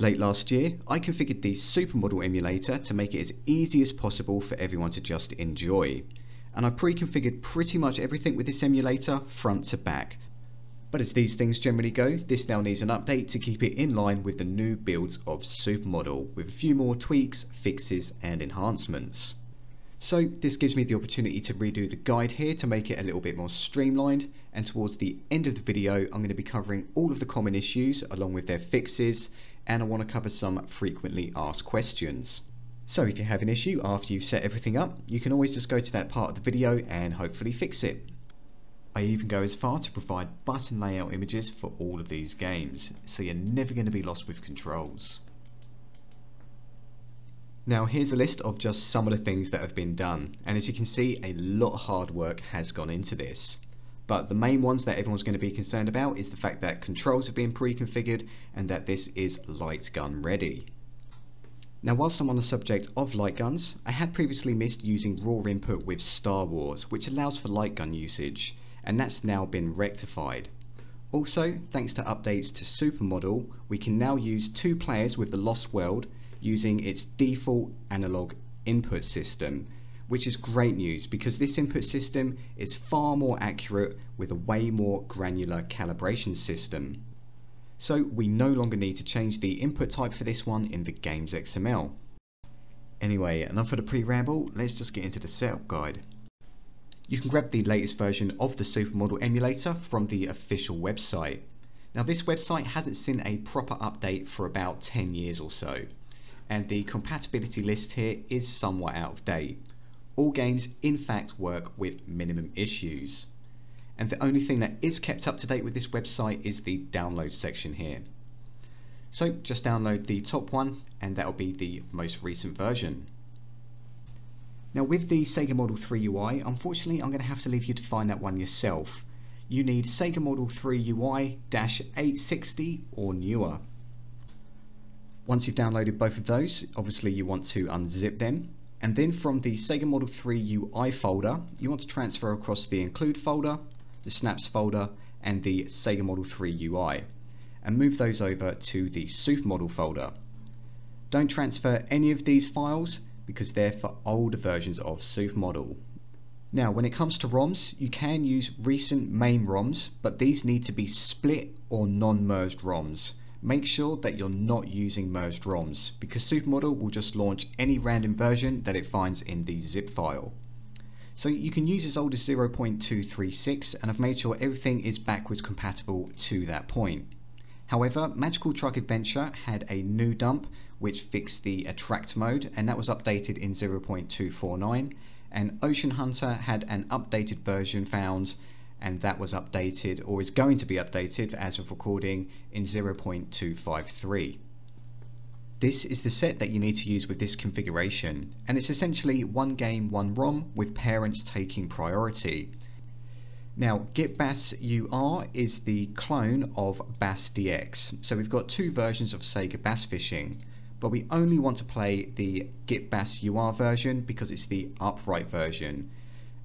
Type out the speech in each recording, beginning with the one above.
Late last year, I configured the Supermodel emulator to make it as easy as possible for everyone to just enjoy. And I pre-configured pretty much everything with this emulator front to back. But as these things generally go, this now needs an update to keep it in line with the new builds of Supermodel, with a few more tweaks, fixes and enhancements. So this gives me the opportunity to redo the guide here to make it a little bit more streamlined and towards the end of the video I'm going to be covering all of the common issues along with their fixes and I want to cover some frequently asked questions. So if you have an issue after you've set everything up you can always just go to that part of the video and hopefully fix it. I even go as far to provide button layout images for all of these games so you're never going to be lost with controls. Now here's a list of just some of the things that have been done and as you can see a lot of hard work has gone into this. But the main ones that everyone's going to be concerned about is the fact that controls have been pre-configured and that this is light gun ready. Now whilst I'm on the subject of light guns, I had previously missed using raw input with Star Wars which allows for light gun usage and that's now been rectified. Also, thanks to updates to Supermodel, we can now use two players with the Lost World using its default analog input system, which is great news because this input system is far more accurate with a way more granular calibration system. So we no longer need to change the input type for this one in the game's XML. Anyway, enough of the pre-ramble, let's just get into the setup guide. You can grab the latest version of the Supermodel emulator from the official website. Now this website hasn't seen a proper update for about 10 years or so and the compatibility list here is somewhat out of date. All games in fact work with minimum issues. And the only thing that is kept up to date with this website is the download section here. So just download the top one and that'll be the most recent version. Now with the Sega Model 3 UI, unfortunately I'm going to have to leave you to find that one yourself. You need Sega Model 3 UI-860 or newer. Once you've downloaded both of those, obviously you want to unzip them. And then from the Sega Model 3 UI folder, you want to transfer across the include folder, the snaps folder, and the Sega Model 3 UI, and move those over to the Supermodel folder. Don't transfer any of these files because they're for older versions of Supermodel. Now, when it comes to ROMs, you can use recent MAME ROMs, but these need to be split or non-merged ROMs make sure that you're not using merged ROMs because Supermodel will just launch any random version that it finds in the zip file. So you can use as old as 0.236 and I've made sure everything is backwards compatible to that point. However, Magical Truck Adventure had a new dump which fixed the attract mode and that was updated in 0.249 and Ocean Hunter had an updated version found and that was updated or is going to be updated as of recording in 0.253. This is the set that you need to use with this configuration and it's essentially one game one ROM with parents taking priority. Now GetBass UR is the clone of BassDX so we've got two versions of Sega Bass Fishing but we only want to play the GetBass UR version because it's the upright version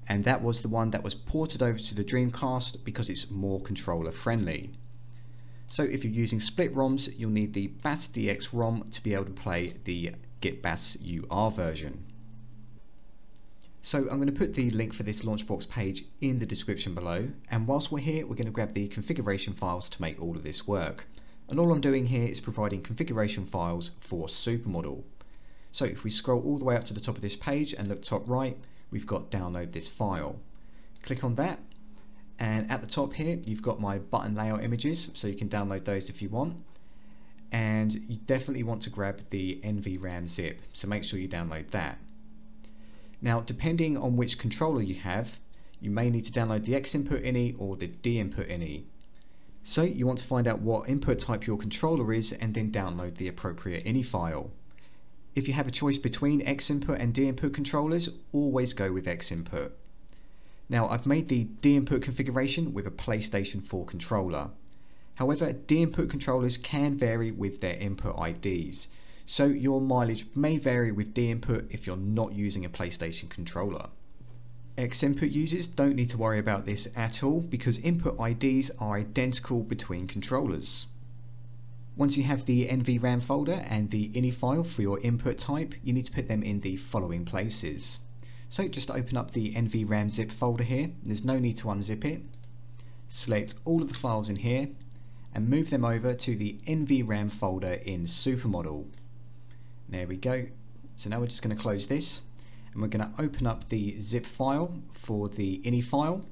and that was the one that was ported over to the Dreamcast because it's more controller friendly. So if you're using split ROMs, you'll need the BassDX ROM to be able to play the GetBass UR version. So I'm going to put the link for this Launchbox page in the description below and whilst we're here we're going to grab the configuration files to make all of this work. And all I'm doing here is providing configuration files for Supermodel. So if we scroll all the way up to the top of this page and look top right, we've got download this file. Click on that and at the top here you've got my button layout images so you can download those if you want and you definitely want to grab the NVRAM zip so make sure you download that. Now depending on which controller you have you may need to download the X input ini or the D input ini. So you want to find out what input type your controller is and then download the appropriate ini file. If you have a choice between X input and D input controllers, always go with X input. Now I've made the D input configuration with a PlayStation 4 controller. However, D input controllers can vary with their input IDs, so your mileage may vary with D input if you're not using a PlayStation controller. X input users don't need to worry about this at all because input IDs are identical between controllers. Once you have the NVRAM folder and the ini file for your input type, you need to put them in the following places. So just open up the NVRAM zip folder here, there's no need to unzip it. Select all of the files in here and move them over to the NVRAM folder in Supermodel. There we go. So now we're just going to close this and we're going to open up the zip file for the ini file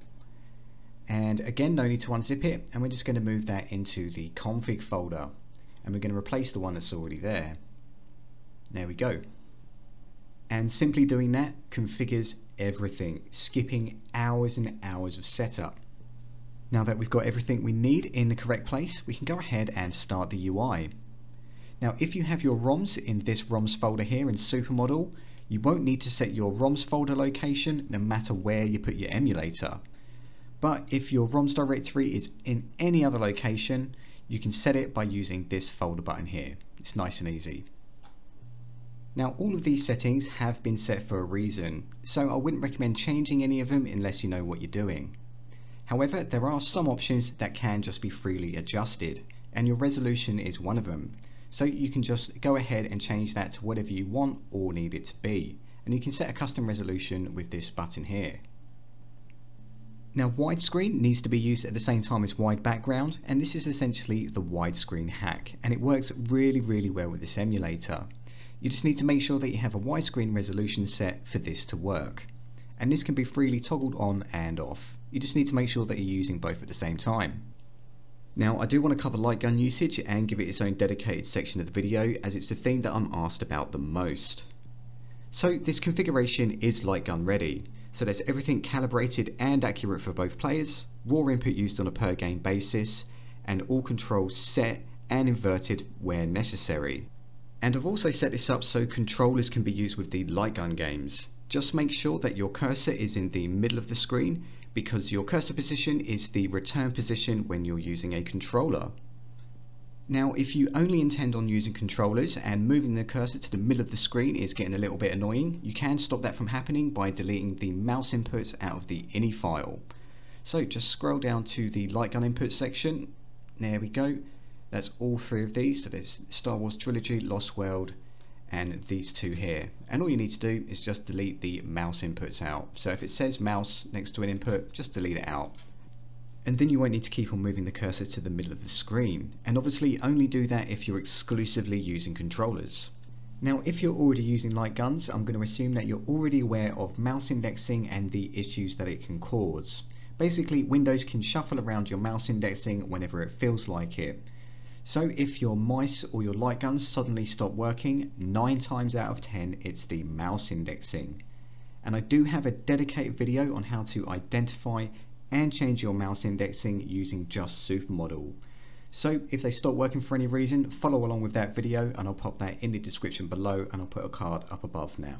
and again no need to unzip it and we're just going to move that into the config folder and we're going to replace the one that's already there. There we go. And simply doing that configures everything, skipping hours and hours of setup. Now that we've got everything we need in the correct place, we can go ahead and start the UI. Now if you have your ROMs in this ROMs folder here in Supermodel, you won't need to set your ROMs folder location no matter where you put your emulator. But if your ROMs directory is in any other location, you can set it by using this folder button here. It's nice and easy. Now all of these settings have been set for a reason, so I wouldn't recommend changing any of them unless you know what you're doing. However, there are some options that can just be freely adjusted, and your resolution is one of them. So you can just go ahead and change that to whatever you want or need it to be. And you can set a custom resolution with this button here. Now widescreen needs to be used at the same time as wide background and this is essentially the widescreen hack and it works really really well with this emulator. You just need to make sure that you have a widescreen resolution set for this to work. And this can be freely toggled on and off. You just need to make sure that you're using both at the same time. Now I do want to cover light gun usage and give it its own dedicated section of the video as it's the thing that I'm asked about the most. So this configuration is light gun ready, so there's everything calibrated and accurate for both players, raw input used on a per game basis, and all controls set and inverted where necessary. And I've also set this up so controllers can be used with the light gun games. Just make sure that your cursor is in the middle of the screen because your cursor position is the return position when you're using a controller. Now if you only intend on using controllers and moving the cursor to the middle of the screen is getting a little bit annoying, you can stop that from happening by deleting the mouse inputs out of the ini file. So just scroll down to the light gun input section, there we go, that's all three of these, so there's Star Wars Trilogy, Lost World, and these two here. And all you need to do is just delete the mouse inputs out. So if it says mouse next to an input, just delete it out. And then you won't need to keep on moving the cursor to the middle of the screen. And obviously only do that if you're exclusively using controllers. Now if you're already using light guns, I'm going to assume that you're already aware of mouse indexing and the issues that it can cause. Basically Windows can shuffle around your mouse indexing whenever it feels like it. So if your mice or your light guns suddenly stop working, 9 times out of 10 it's the mouse indexing. And I do have a dedicated video on how to identify and change your mouse indexing using just Supermodel. So if they stop working for any reason, follow along with that video and I'll pop that in the description below and I'll put a card up above now.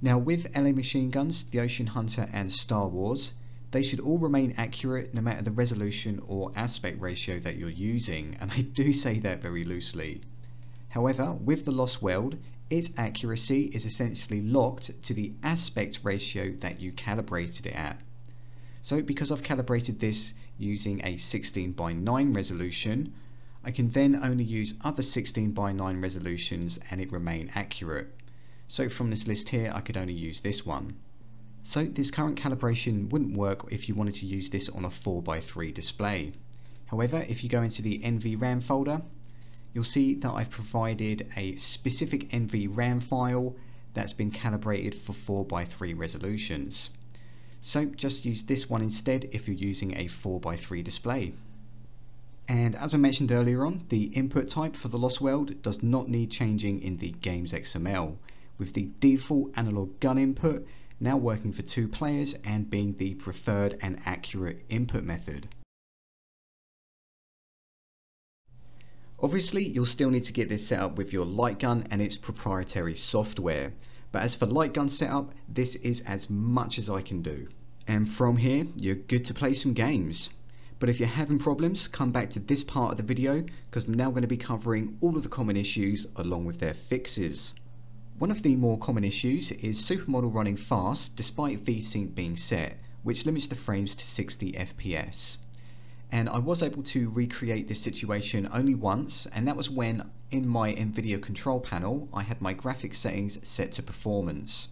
Now with LA Machine Guns, The Ocean Hunter and Star Wars, they should all remain accurate no matter the resolution or aspect ratio that you're using, and I do say that very loosely. However, with the Lost World, its accuracy is essentially locked to the aspect ratio that you calibrated it at. So because I've calibrated this using a 16 by 9 resolution, I can then only use other 16 by 9 resolutions and it remain accurate. So from this list here I could only use this one. So this current calibration wouldn't work if you wanted to use this on a 4x3 display. However, if you go into the NVRAM folder, you'll see that I've provided a specific NVRAM file that's been calibrated for 4x3 resolutions. So just use this one instead if you're using a 4x3 display. And as I mentioned earlier on, the input type for the Lost World does not need changing in the game's XML. With the default analog gun input, now working for two players and being the preferred and accurate input method. Obviously, you'll still need to get this set up with your light gun and its proprietary software. But as for light gun setup, this is as much as I can do. And from here, you're good to play some games. But if you're having problems, come back to this part of the video because I'm now going to be covering all of the common issues along with their fixes. One of the more common issues is Supermodel running fast despite VSync being set, which limits the frames to 60 FPS. and I was able to recreate this situation only once and that was when in my NVIDIA control panel I had my graphics settings set to performance.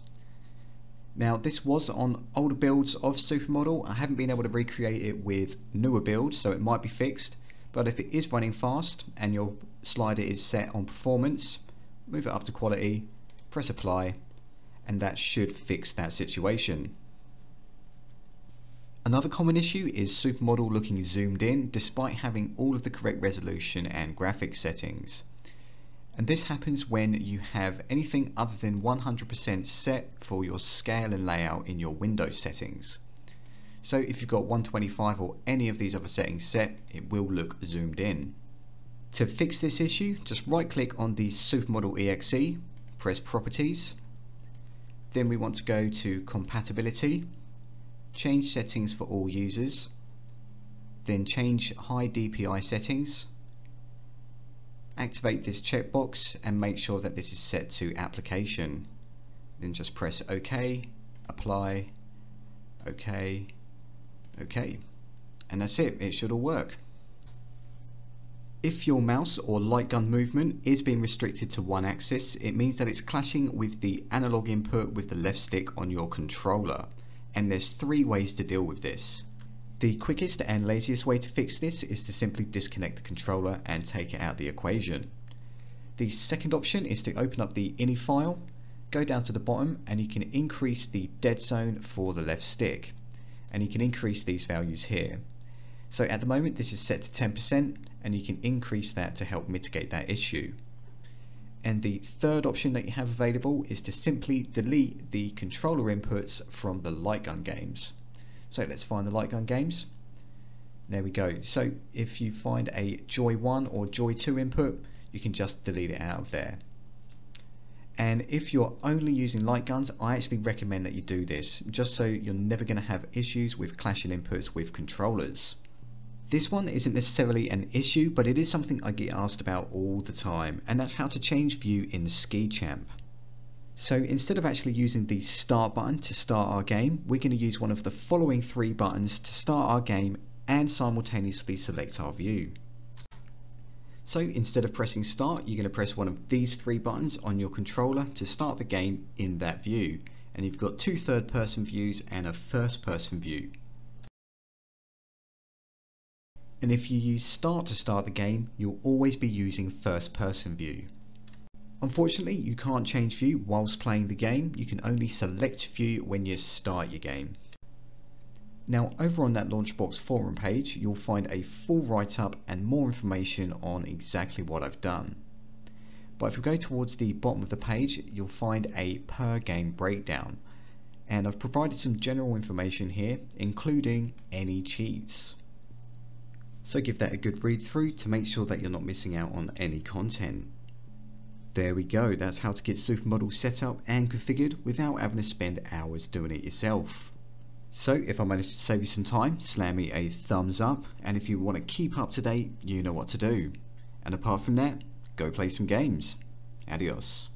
Now this was on older builds of Supermodel, I haven't been able to recreate it with newer builds so it might be fixed but if it is running fast and your slider is set on performance, move it up to quality, press apply and that should fix that situation. Another common issue is Supermodel looking zoomed in despite having all of the correct resolution and graphics settings. And this happens when you have anything other than 100% set for your scale and layout in your window settings. So if you've got 125 or any of these other settings set, it will look zoomed in. To fix this issue, just right click on the Supermodel EXE, press Properties, then we want to go to Compatibility, change settings for all users, then change high DPI settings, activate this checkbox and make sure that this is set to application. Then just press OK, apply, OK, OK. And that's it, it should all work. If your mouse or light gun movement is being restricted to one axis, it means that it's clashing with the analog input with the left stick on your controller and there's three ways to deal with this. The quickest and laziest way to fix this is to simply disconnect the controller and take it out the equation. The second option is to open up the INI file, go down to the bottom and you can increase the dead zone for the left stick and you can increase these values here. So at the moment this is set to 10% and you can increase that to help mitigate that issue. And the third option that you have available is to simply delete the controller inputs from the light gun games. So let's find the light gun games. There we go. So if you find a Joy 1 or Joy 2 input, you can just delete it out of there. And if you're only using light guns, I actually recommend that you do this, just so you're never going to have issues with clashing inputs with controllers. This one isn't necessarily an issue, but it is something I get asked about all the time, and that's how to change view in Ski Champ. So instead of actually using the start button to start our game, we're going to use one of the following three buttons to start our game and simultaneously select our view. So instead of pressing start, you're going to press one of these three buttons on your controller to start the game in that view. And you've got two third person views and a first person view and if you use start to start the game, you'll always be using first person view. Unfortunately, you can't change view whilst playing the game, you can only select view when you start your game. Now over on that Launchbox forum page, you'll find a full write-up and more information on exactly what I've done. But if we go towards the bottom of the page, you'll find a per game breakdown. And I've provided some general information here, including any cheats. So give that a good read through to make sure that you're not missing out on any content. There we go, that's how to get Supermodel set up and configured without having to spend hours doing it yourself. So if I managed to save you some time, slam me a thumbs up, and if you want to keep up to date, you know what to do. And apart from that, go play some games. Adios.